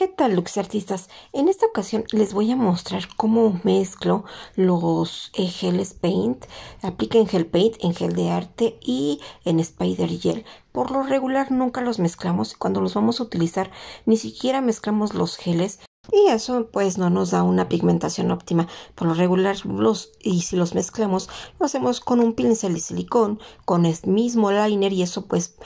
¿Qué tal, Lux Artistas? En esta ocasión les voy a mostrar cómo mezclo los eh, geles paint. Apliquen gel paint en gel de arte y en spider gel. Por lo regular nunca los mezclamos. Cuando los vamos a utilizar ni siquiera mezclamos los geles. Y eso pues no nos da una pigmentación óptima. Por lo regular los y si los mezclamos lo hacemos con un pincel de silicón, con el mismo liner y eso pues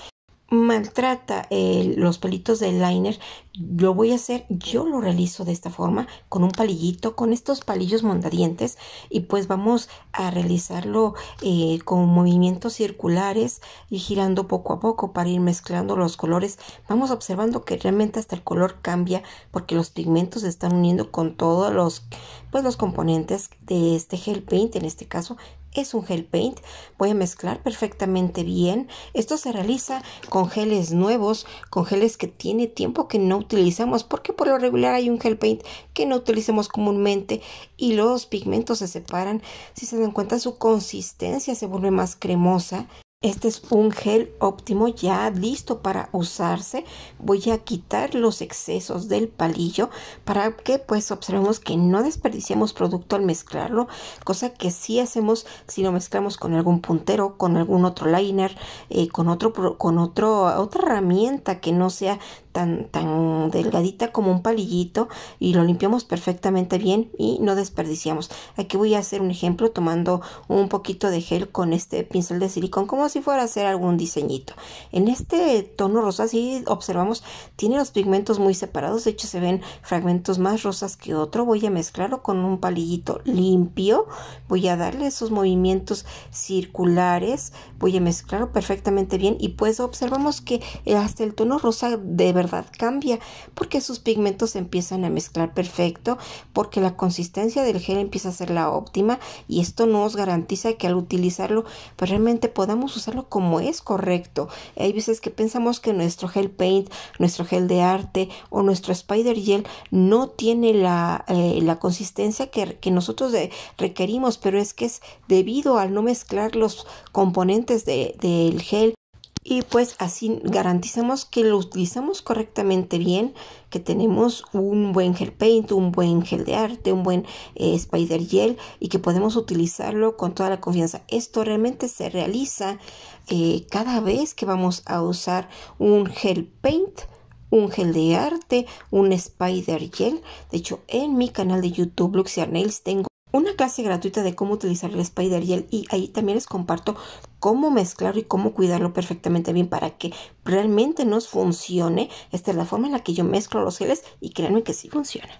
maltrata eh, los pelitos del liner, lo voy a hacer, yo lo realizo de esta forma, con un palillito, con estos palillos mondadientes y pues vamos a realizarlo eh, con movimientos circulares y girando poco a poco para ir mezclando los colores. Vamos observando que realmente hasta el color cambia porque los pigmentos se están uniendo con todos los, pues, los componentes de este gel paint, en este caso es un gel paint. Voy a mezclar perfectamente bien. Esto se realiza con geles nuevos, con geles que tiene tiempo que no utilizamos, porque por lo regular hay un gel paint que no utilizamos comúnmente y los pigmentos se separan. Si se dan cuenta, su consistencia se vuelve más cremosa este es un gel óptimo ya listo para usarse. Voy a quitar los excesos del palillo para que pues observemos que no desperdiciemos producto al mezclarlo, cosa que sí hacemos si lo mezclamos con algún puntero, con algún otro liner, eh, con otro con otro otra herramienta que no sea tan tan delgadita como un palillito y lo limpiamos perfectamente bien y no desperdiciamos. Aquí voy a hacer un ejemplo tomando un poquito de gel con este pincel de silicón como si fuera a hacer algún diseñito. En este tono rosa, si observamos, tiene los pigmentos muy separados. De hecho, se ven fragmentos más rosas que otro. Voy a mezclarlo con un palillito limpio. Voy a darle esos movimientos circulares. Voy a mezclarlo perfectamente bien. Y pues observamos que hasta el tono rosa de verdad cambia porque sus pigmentos empiezan a mezclar perfecto porque la consistencia del gel empieza a ser la óptima y esto nos garantiza que al utilizarlo pues realmente podamos usarlo como es correcto. Hay veces que pensamos que nuestro gel paint, nuestro gel de arte o nuestro spider gel no tiene la, eh, la consistencia que, que nosotros requerimos, pero es que es debido al no mezclar los componentes de, del gel y pues así garantizamos que lo utilizamos correctamente bien, que tenemos un buen gel paint, un buen gel de arte, un buen eh, spider gel y que podemos utilizarlo con toda la confianza. Esto realmente se realiza eh, cada vez que vamos a usar un gel paint un gel de arte, un spider gel. De hecho, en mi canal de YouTube Luxiar Nails tengo una clase gratuita de cómo utilizar el Spider Gel y ahí también les comparto cómo mezclarlo y cómo cuidarlo perfectamente bien para que realmente nos funcione. Esta es la forma en la que yo mezclo los geles y créanme que sí funciona.